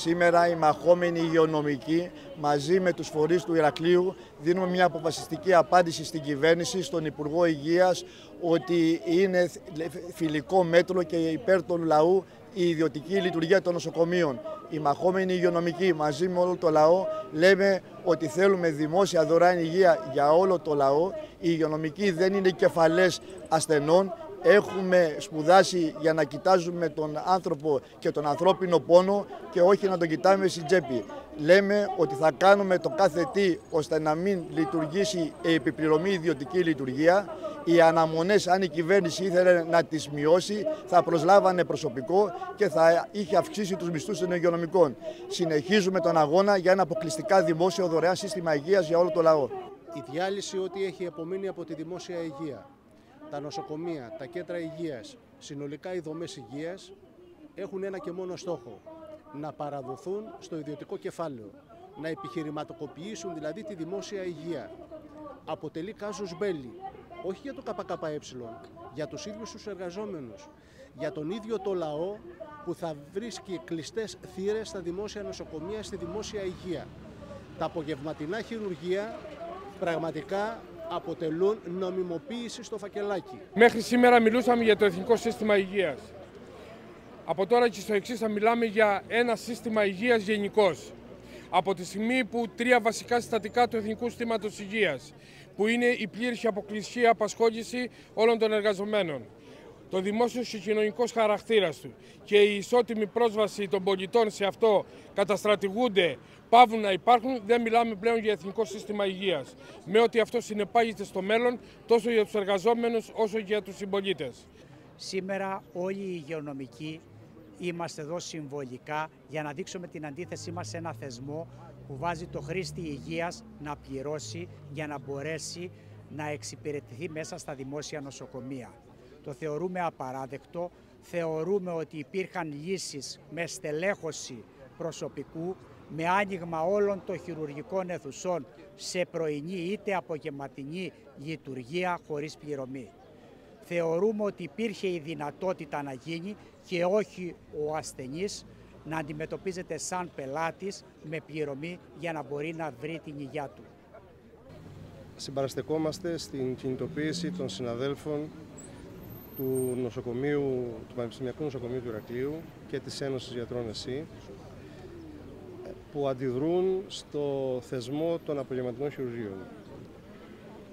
Σήμερα οι μαχόμενοι υγειονομικοί μαζί με τους φορείς του Ηρακλείου δίνουμε μια αποφασιστική απάντηση στην κυβέρνηση, στον Υπουργό Υγείας ότι είναι φιλικό μέτρο και υπέρ του λαού η ιδιωτική λειτουργία των νοσοκομείων. Οι μαχόμενοι υγειονομικοί μαζί με όλο το λαό λέμε ότι θέλουμε δημόσια δωρεάν υγεία για όλο το λαό. Οι υγειονομικοί δεν είναι κεφαλές ασθενών, έχουμε σπουδάσει για να κοιτάζουμε τον άνθρωπο και τον ανθρώπινο πόνο και όχι να τον κοιτάμε στην τσέπη. Λέμε ότι θα κάνουμε το κάθε τι ώστε να μην λειτουργήσει η επιπληρωμή ιδιωτική λειτουργία. Οι αναμονές, αν η κυβέρνηση ήθελε να τις μειώσει, θα προσλάβανε προσωπικό και θα είχε αυξήσει τους μισθούς των υγειονομικών. Συνεχίζουμε τον αγώνα για ένα αποκλειστικά δημόσιο δωρεάν σύστημα υγείας για όλο το λαό. Η διάλυση ό,τι έχει απομείνει από τη δημόσια υγεία τα νοσοκομεία, τα κέντρα υγείας, συνολικά οι δομές υγείας έχουν ένα και μόνο στόχο, να παραδοθούν στο ιδιωτικό κεφάλαιο, να επιχειρηματοκοποιήσουν δηλαδή τη δημόσια υγεία. Αποτελεί κάζους μπέλη, όχι για το ΚΚΕ, για τους ίδιους τους εργαζόμενους, για τον ίδιο το λαό που θα βρίσκει κλειστές θύρες στα δημόσια νοσοκομεία, στη δημόσια υγεία. Τα απογευματινά χειρουργία πραγματικά αποτελούν νομιμοποίηση στο φακελάκι. Μέχρι σήμερα μιλούσαμε για το Εθνικό Σύστημα Υγείας. Από τώρα και στο εξής θα μιλάμε για ένα σύστημα υγείας γενικώς. Από τη στιγμή που τρία βασικά συστατικά του Εθνικού Συστήματος Υγείας, που είναι η πλήρη αποκλειστική απασχόληση όλων των εργαζομένων, το δημόσιος και κοινωνικός χαρακτήρας του και η ισότιμη πρόσβαση των πολιτών σε αυτό καταστρατηγούνται, πάβουν να υπάρχουν, δεν μιλάμε πλέον για εθνικό σύστημα υγείας. Με ότι αυτό συνεπάγεται στο μέλλον τόσο για τους εργαζόμενους όσο και για τους συμπολίτες. Σήμερα όλοι οι υγειονομικοί είμαστε εδώ συμβολικά για να δείξουμε την αντίθεσή μας σε ένα θεσμό που βάζει το χρήστη υγείας να πληρώσει για να μπορέσει να εξυπηρετηθεί μέσα στα δημόσια νοσοκομεία. Το θεωρούμε απαράδεκτο, θεωρούμε ότι υπήρχαν λύσεις με στελέχωση προσωπικού, με άνοιγμα όλων των χειρουργικών αιθουσών σε πρωινή είτε απογευματινή λειτουργία χωρίς πληρωμή. Θεωρούμε ότι υπήρχε η δυνατότητα να γίνει και όχι ο ασθενής να αντιμετωπίζεται σαν πελάτης με πληρωμή για να μπορεί να βρει την υγεία του. Συμπαραστεκόμαστε στην κινητοποίηση των συναδέλφων του, νοσοκομείου, του Πανεπιστημιακού Νοσοκομείου του Ηρακλείου και της Ένωσης Γιατρών ΕΣΥ που αντιδρούν στο θεσμό των απογευματινών χειρουργείων.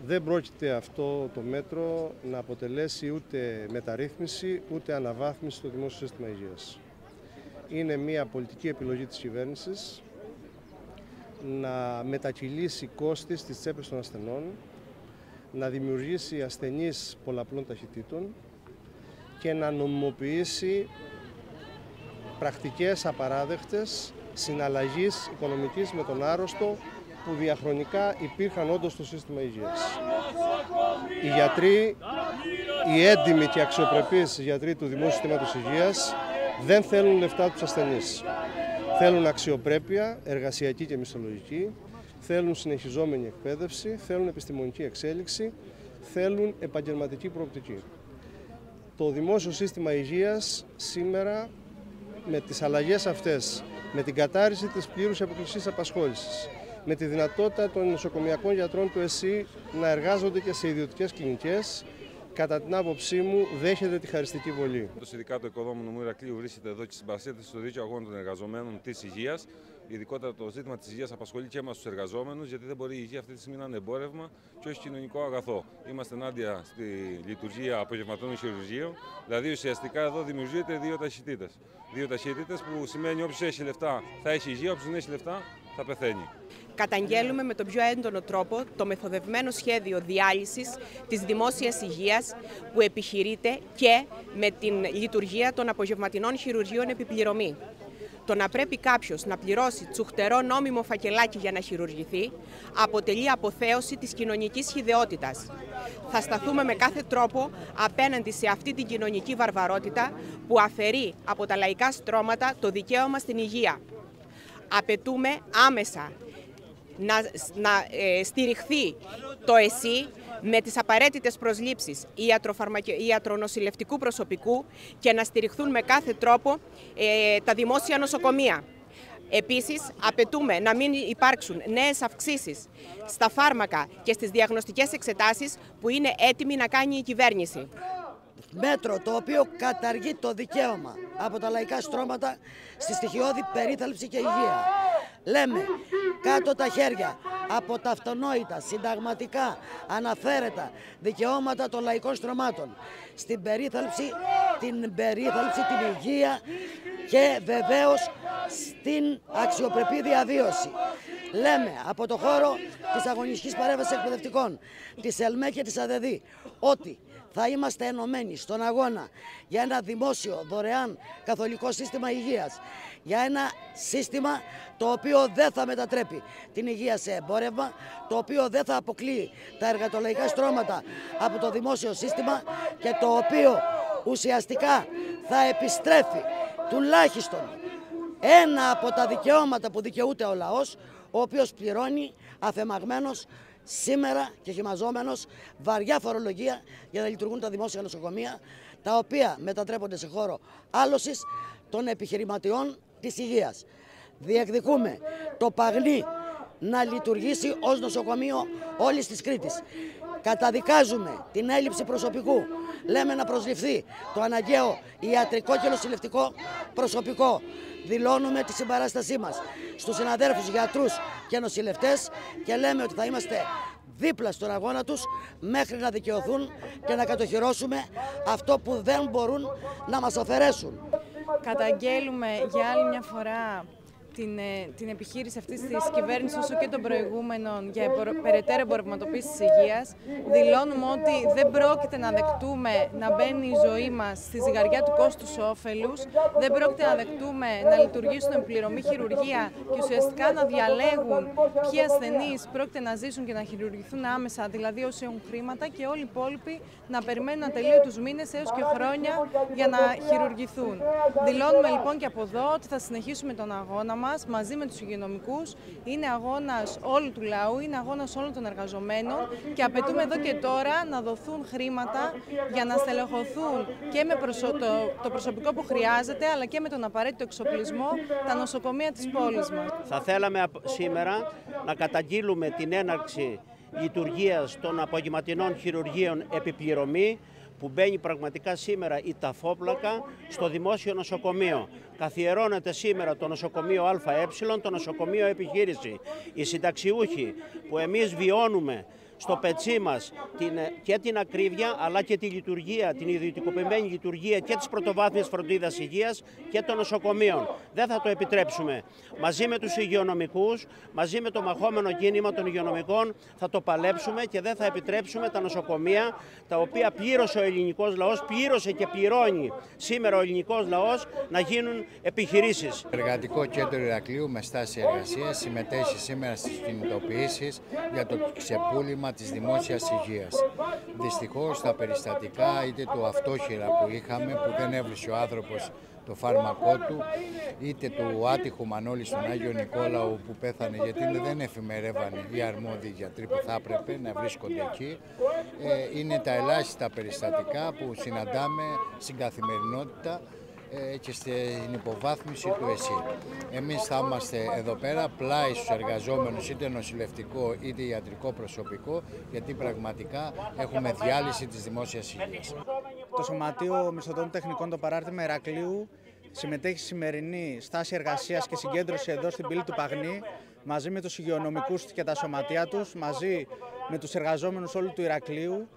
Δεν πρόκειται αυτό το μέτρο να αποτελέσει ούτε μεταρρύθμιση ούτε αναβάθμιση στο δημόσιο σύστημα υγείας. Είναι μια πολιτική επιλογή της κυβέρνησης να μετακυλήσει κόστης στις τσέπες των ασθενών, να δημιουργήσει ασθενείς πολλαπλών ταχυτήτων και να νομιμοποιήσει πρακτικές απαράδεκτες συναλλαγής οικονομικής με τον άρρωστο που διαχρονικά υπήρχαν όντως στο σύστημα υγείας. Οι γιατροί, οι έντιμοι και αξιοπρεπείς γιατροί του Δημόσιου Συστήματος Υγείας δεν θέλουν λεφτά τους ασθενείς. Θέλουν αξιοπρέπεια, εργασιακή και μισθολογική, θέλουν συνεχιζόμενη εκπαίδευση, θέλουν επιστημονική εξέλιξη, θέλουν επαγγελματική προοπτική. Το δημόσιο σύστημα υγείας σήμερα με τις αλλαγές αυτές, με την κατάρριση της πλήρους αποκλειστικής απασχόλησης, με τη δυνατότητα των νοσοκομιακών γιατρών του ΕΣΥ να εργάζονται και σε ιδιωτικές κλινικές, κατά την άποψή μου, δέχεται τη χαριστική βολή. Το Συνδικάτο Οικοδόμων μου Ηρακλείου βρίσκεται εδώ και συμπαρασύρεται στο δίκαιο αγώνα των εργαζομένων της υγείας. Ειδικότερα το ζήτημα της υγείας απασχολεί και εμάς τους εργαζόμενους, γιατί δεν μπορεί η υγεία αυτή τη στιγμή να είναι εμπόρευμα και όχι κοινωνικό αγαθό. Είμαστε ενάντια στη λειτουργία απογευματών χειρουργείων. Δηλαδή ουσιαστικά εδώ δημιουργείται δύο ταχυτήτες. Δύο ταχύτητε που σημαίνει όποιος έχει λεφτά θα έχει υγεία, όποιος δεν έχει λεφτά θα πεθαίνει. Καταγγέλουμε με τον πιο έντονο τρόπο το μεθοδευμένο σχέδιο διάλυσης της δημόσιας υγείας που επιχειρείται και με την λειτουργία των απογευματινών χειρουργείων επιπληρωμή. Το να πρέπει κάποιος να πληρώσει τσουχτερό νόμιμο φακελάκι για να χειρουργηθεί αποτελεί αποθέωση της κοινωνικής χιδεότητας. Θα σταθούμε με κάθε τρόπο απέναντι σε αυτή την κοινωνική βαρβαρότητα που αφαιρεί από τα λαϊκά στρώματα το δικαίωμα στην υγεία. Απαιτούμε άμεσα να, να ε, στηριχθεί το ΕΣΥ με τις απαραίτητες προσλήψεις ιατρονοσηλευτικού προσωπικού και να στηριχθούν με κάθε τρόπο ε, τα δημόσια νοσοκομεία. Επίσης, απαιτούμε να μην υπάρξουν νέες αυξήσεις στα φάρμακα και στις διαγνωστικές εξετάσεις που είναι έτοιμη να κάνει η κυβέρνηση. Μέτρο το οποίο καταργεί το δικαίωμα από τα λαϊκά στρώματα στη στοιχειώδη περίθαλψη και υγεία. Λέμε κάτω τα χέρια από τα αυτονόητα, συνταγματικά, αναφέρετα δικαιώματα των λαϊκών στρωμάτων στην περίθαλψη, την περίθαλψη, την υγεία και βεβαίως στην αξιοπρεπή διαβίωση. Λέμε από το χώρο της αγωνιστικής παρέμβασης εκπαιδευτικών, της ΕΛΜΕ και της ΑΔΕΔΗ, ότι θα είμαστε ενωμένοι στον αγώνα για ένα δημόσιο δωρεάν καθολικό σύστημα υγείας. Για ένα σύστημα το οποίο δεν θα μετατρέπει την υγεία σε εμπόρευμα, το οποίο δεν θα αποκλείει τα εργατολογικά στρώματα από το δημόσιο σύστημα και το οποίο ουσιαστικά θα επιστρέφει τουλάχιστον ένα από τα δικαιώματα που δικαιούται ο λαός, ο οποίος πληρώνει αφεμαγμένος σήμερα και χυμαζόμενος βαριά φορολογία για να λειτουργούν τα δημόσια νοσοκομεία, τα οποία μετατρέπονται σε χώρο άλωσης των επιχειρηματιών της υγείας. Διεκδικούμε το Παγνί να λειτουργήσει ως νοσοκομείο όλης της Κρήτης. Καταδικάζουμε την έλλειψη προσωπικού. Λέμε να προσληφθεί το αναγκαίο ιατρικό και νοσηλευτικό προσωπικό. Δηλώνουμε τη συμπαράστασή μας στους συναδέρφους γιατρούς και νοσηλευτές και λέμε ότι θα είμαστε δίπλα στον αγώνα τους μέχρι να δικαιωθούν και να κατοχυρώσουμε αυτό που δεν μπορούν να μας αφαιρέσουν. Καταγγέλουμε για άλλη μια φορά την, ε, την επιχείρηση αυτής της κυβέρνησης όσο και των προηγούμενων για περαιτέρω εμπορευματοποίησης της υγείας. Δηλώνουμε ότι δεν πρόκειται να δεχτούμε να μπαίνει η ζωή μας στη ζυγαριά του κόστους όφελους. Δεν πρόκειται να δεχτούμε να λειτουργήσουν πληρωμή χειρουργία και ουσιαστικά να διαλέγουν ποιοι ασθενείς πρόκειται να ζήσουν και να χειρουργηθούν άμεσα, δηλαδή όσοι έχουν χρήματα, και όλοι οι υπόλοιποι να περιμένουν ατελείωτου μήνες έως και χρόνια για να χειρουργηθούν. Δηλώνουμε λοιπόν και από εδώ ότι θα συνεχίσουμε τον αγώνα μας μαζί με τους υγειονομικούς είναι αγώνας όλου του λαού, είναι αγώνας όλων των εργαζομένων και απαιτούμε εδώ και τώρα να δοθούν χρήματα για να στελεχωθούν και με το, το προσωπικό που χρειάζεται αλλά και με τον απαραίτητο εξοπλισμό τα νοσοκομεία της πόλης μας. Θα θέλαμε σήμερα να καταγγείλουμε την έναρξη λειτουργίας των απογευματινών χειρουργείων επιπληρωμή που μπαίνει πραγματικά σήμερα η ταφόπλακα στο δημόσιο νοσοκομείο. Καθιερώνεται σήμερα το νοσοκομείο ΑΕ, το νοσοκομείο επιχείρηση. Οι συνταξιούχοι που εμείς βιώνουμε στο πετσί μας την, και την ακρίβεια αλλά και τη λειτουργία, την ιδιωτικοποιημένη λειτουργία και της πρωτοβάθμιας φροντίδας υγείας και των νοσοκομείων. Δεν θα το επιτρέψουμε. Μαζί με τους υγειονομικούς, μαζί με το μαχόμενο κίνημα των υγειονομικών θα το παλέψουμε και δεν θα επιτρέψουμε τα νοσοκομεία τα οποία πλήρωσε ο ελληνικός λαός, πλήρωσε και πληρώνει σήμερα ο ελληνικός λαός να γίνουν επιχειρήσεις. Εργατικό κέντρο Ηρακλείου με στάση εργασίας συμμετέχει σήμερα στις κινητοποιήσεις για το ξεπούλημα θέμα της δημόσιας υγείας. Δυστυχώς τα περιστατικά είτε το αυτόχειρα που είχαμε που δεν έβρισε ο άνθρωπος το φάρμακό του είτε του άτυχου Μανώλη στον Άγιο Νικόλαο που πέθανε γιατί δεν εφημερεύαν οι αρμόδιοι γιατροί που θα έπρεπε να βρίσκονται εκεί. Ε, είναι τα ελάχιστα περιστατικά που συναντάμε στην καθημερινότητα ε, και στην υποβάθμιση του ΕΣΥ. Εμείς θα είμαστε εδώ πέρα πλάι στους εργαζόμενους είτε νοσηλευτικό είτε ιατρικό προσωπικό γιατί πραγματικά έχουμε διάλυση της δημόσιας υγείας. Το Σωματείο Μισθωτών Τεχνικών το παράρτημα Ερακλείου συμμετέχει σημερινή στάση εργασίας και συγκέντρωση εδώ στην πύλη του Παγνή μαζί με τους υγειονομικούς και τα σωματεία τους, μαζί με τους εργαζόμενους όλου του Ηρακλείου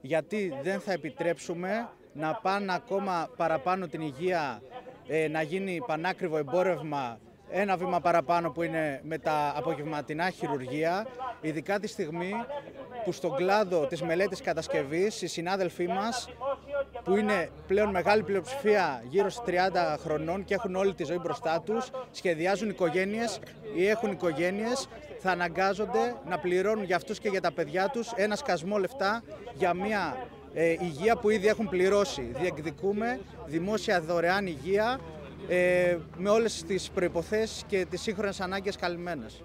γιατί δεν θα επιτρέψουμε να πάνε ακόμα παραπάνω την υγεία, ε, να γίνει πανάκριβο εμπόρευμα ένα βήμα παραπάνω που είναι με τα απογευματινά χειρουργία, ειδικά τη στιγμή που στον κλάδο της μελέτης κατασκευής οι συνάδελφοί μας που είναι πλέον μεγάλη πλειοψηφία γύρω στις 30 χρονών και έχουν όλη τη ζωή μπροστά τους, σχεδιάζουν οικογένειες ή έχουν οικογένειες, θα αναγκάζονται να πληρώνουν για αυτούς και για τα παιδιά τους ένα σκασμό λεφτά για μια ε, υγεία που ήδη έχουν πληρώσει. Διεκδικούμε δημόσια δωρεάν υγεία ε, με όλες τις προϋποθέσεις και τις σύγχρονες ανάγκες καλυμμένες.